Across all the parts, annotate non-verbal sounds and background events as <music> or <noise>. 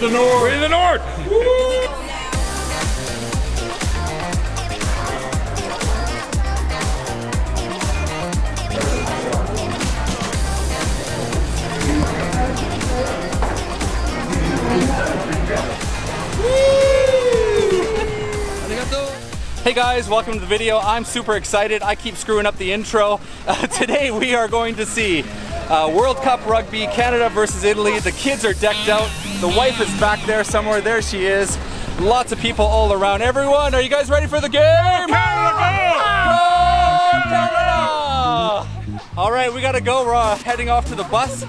The North. The North. Hey guys, welcome to the video. I'm super excited. I keep screwing up the intro. <laughs> Uh, today we are going to see uh, World Cup Rugby, Canada versus Italy. The kids are decked out. The wife is back there somewhere. There she is. Lots of people all around. Everyone, are you guys ready for the game? Canada! Canada! All right, we gotta go. We're uh, heading off to the bus.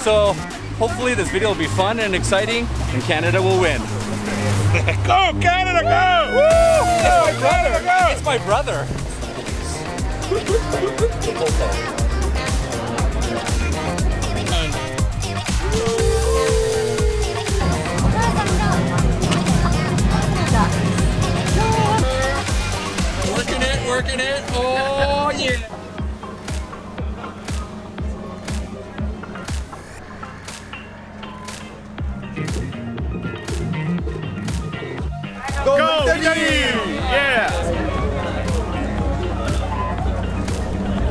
So hopefully this video will be fun and exciting and Canada will win. <laughs> Go Canada, go! Woo! It's my brother. Go! It's my brother. <laughs> Go Italy! Yeah!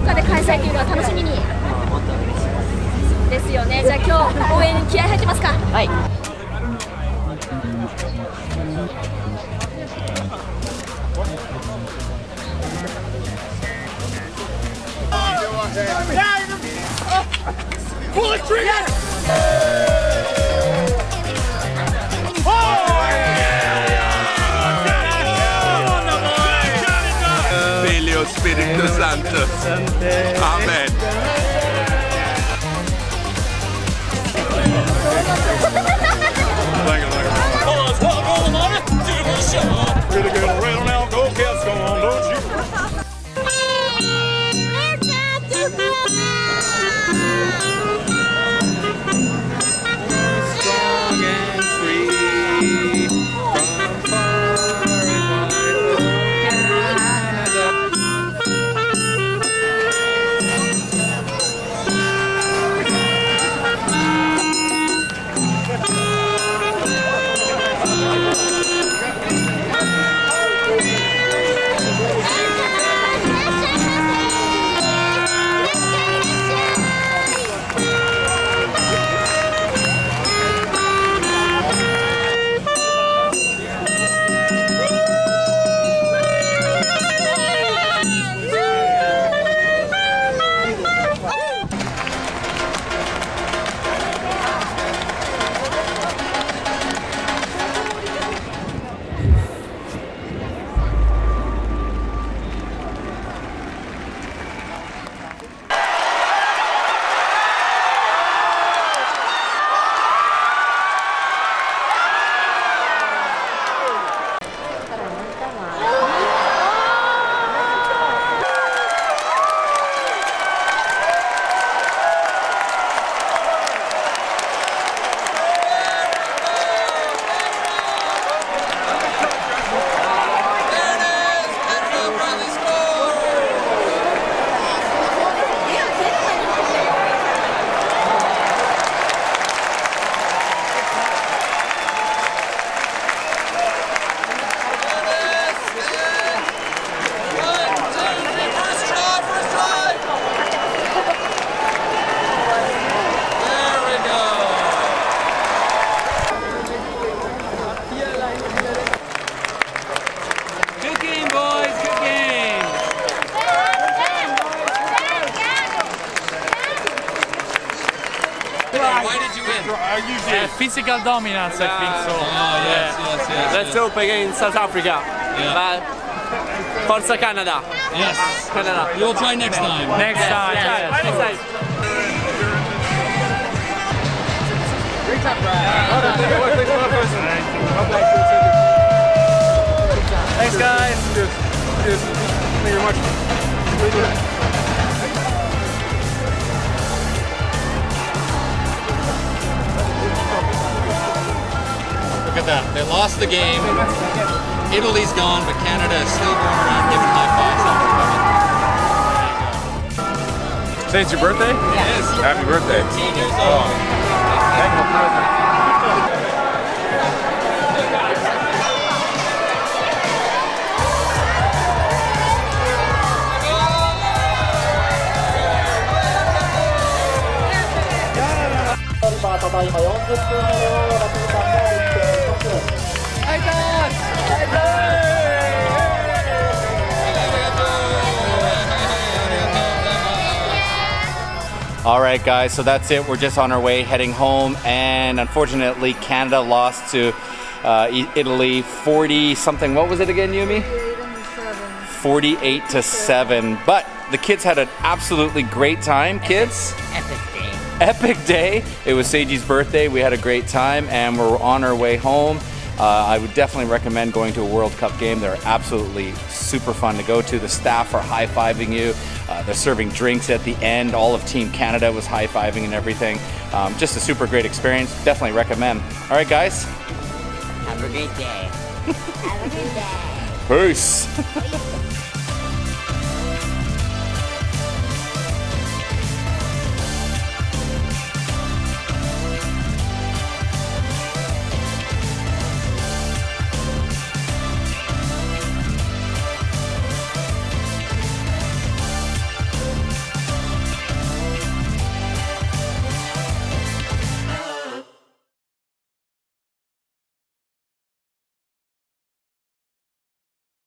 他で開催というのは楽しみにですよねじゃあ今日応援に気合入ってますかはい Pull the trigger! für Interessante. Amen. are you doing? Uh, physical dominance, I think so. Oh, yes, yes, yes, Let's hope against South Africa. But Forza Canada. Yes. Canada. You'll try next time. Next yes, time. Yes. Yes. Next time. Thanks guys. At that. They lost the game. Italy's gone, but Canada is still going around giving high fives out to Say it's your birthday? Yes. Happy birthday. 18 years oh. old. Thank you, present. All right, guys, so that's it. We're just on our way heading home, and unfortunately, Canada lost to uh, Italy 40 something. What was it again, Yumi? 48 to 7. But the kids had an absolutely great time, kids. Epic day. <laughs> Epic day. It was Seiji's birthday. We had a great time, and we're on our way home. Uh, I would definitely recommend going to a World Cup game. They're absolutely super fun to go to. The staff are high fiving you. Uh, they're serving drinks at the end. All of Team Canada was high fiving and everything. Um, just a super great experience. Definitely recommend. All right, guys. Have a great day. <laughs> Have a good day. Peace. <laughs>